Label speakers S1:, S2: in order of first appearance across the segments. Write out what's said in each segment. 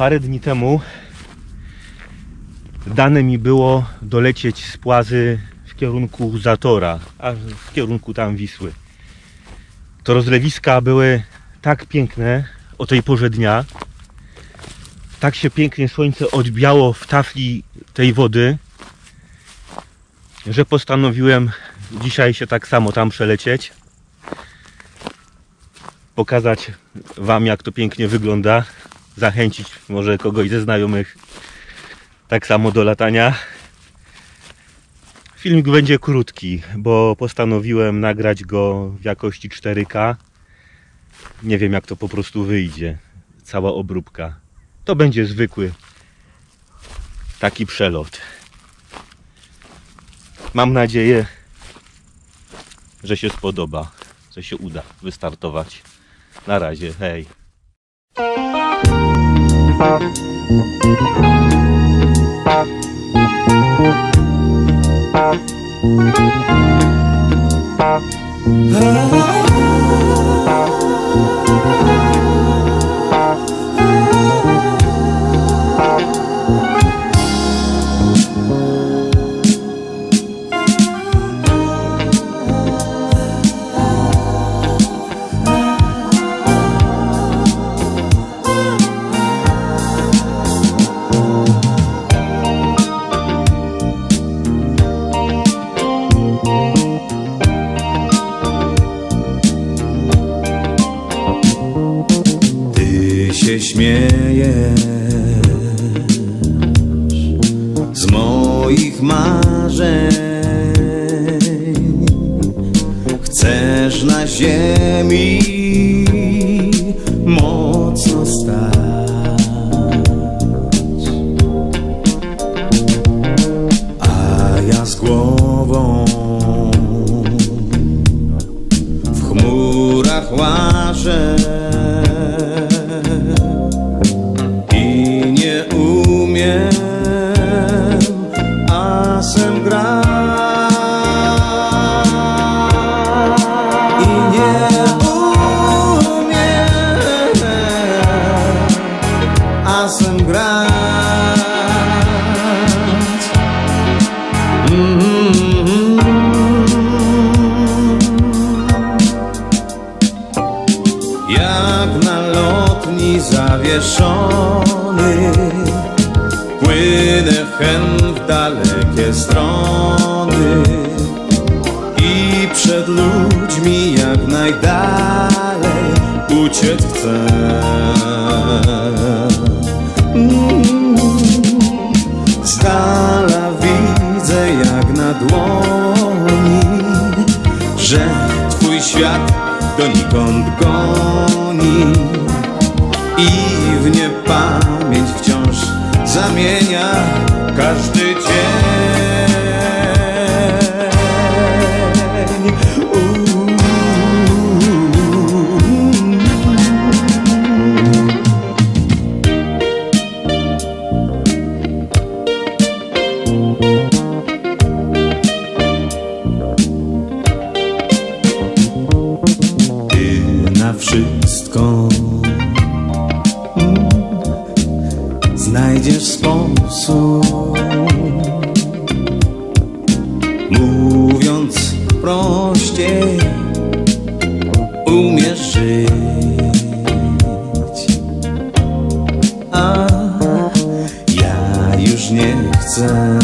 S1: Parę dni temu dane mi było dolecieć z Płazy w kierunku Zatora, a w kierunku tam Wisły. To rozlewiska były tak piękne o tej porze dnia. Tak się pięknie słońce odbijało w tafli tej wody, że postanowiłem dzisiaj się tak samo tam przelecieć. Pokazać Wam, jak to pięknie wygląda. Zachęcić może kogoś ze znajomych tak samo do latania. Filmik będzie krótki, bo postanowiłem nagrać go w jakości 4K. Nie wiem, jak to po prostu wyjdzie. Cała obróbka. To będzie zwykły taki przelot. Mam nadzieję, że się spodoba, że się uda wystartować. Na razie, hej.
S2: Ty się zawieszony Płynę w dalekie strony I przed ludźmi jak najdalej uciec chcę. Mm. Z dala widzę jak na dłoni Że twój świat donikąd goni I w niepamięć wciąż zamienia każdy dzień. Ty na wszystko znajdziesz sposób. Mówiąc prościej, umiesz żyć. A ja już nie chcę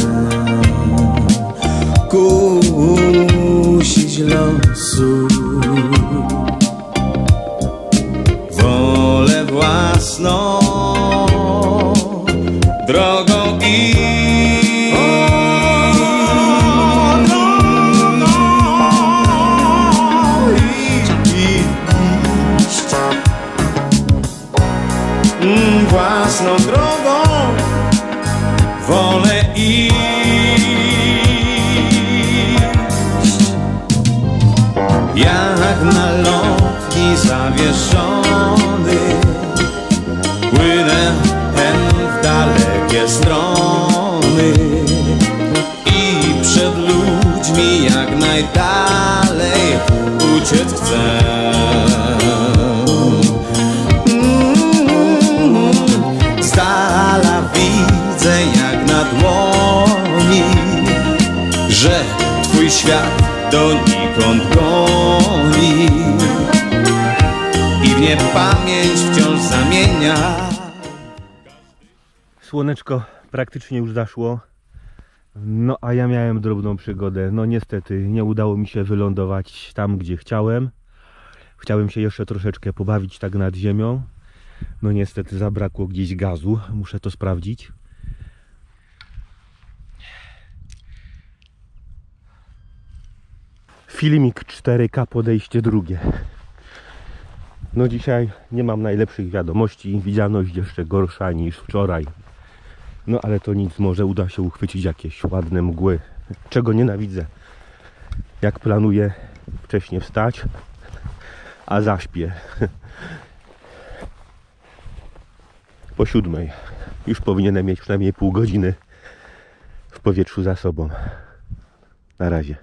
S2: jak na lotni zawieszony. Płynę w dalekie strony. I przed ludźmi jak najdalej uciec chcę. Mm, widzę jak na dłoni Że twój
S1: świat donikąd goni i w niepamięć wciąż zamienia.
S2: Słoneczko praktycznie już zaszło. No a ja miałem drobną przygodę. No niestety nie udało mi się wylądować tam, gdzie chciałem. Chciałem się jeszcze troszeczkę pobawić tak nad ziemią. No niestety zabrakło gdzieś gazu. Muszę to sprawdzić. Filmik 4K podejście drugie. No dzisiaj nie mam najlepszych wiadomości. Widzialność jeszcze gorsza niż wczoraj. No ale to nic, może uda się uchwycić jakieś ładne mgły. Czego nienawidzę. Jak planuję wcześniej wstać, a zaśpię. Po siódmej. Już powinienem mieć przynajmniej pół godziny w powietrzu za sobą. Na razie.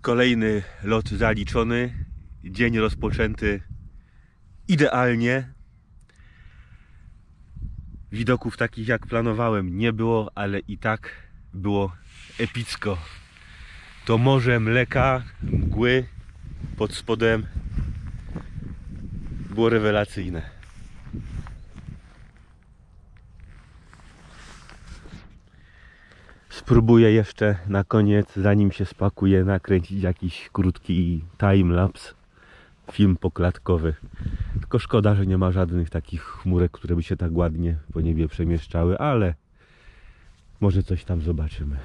S2: Kolejny lot zaliczony. Dzień rozpoczęty idealnie. Widoków takich jak planowałem nie było, ale i tak było epicko. To morze mleka, mgły pod spodem.
S1: Było rewelacyjne. Spróbuję jeszcze na koniec, zanim się spakuję, nakręcić jakiś krótki timelapse, film poklatkowy. Tylko szkoda, że nie ma żadnych takich chmurek, które by się tak ładnie po niebie przemieszczały, ale może coś tam zobaczymy.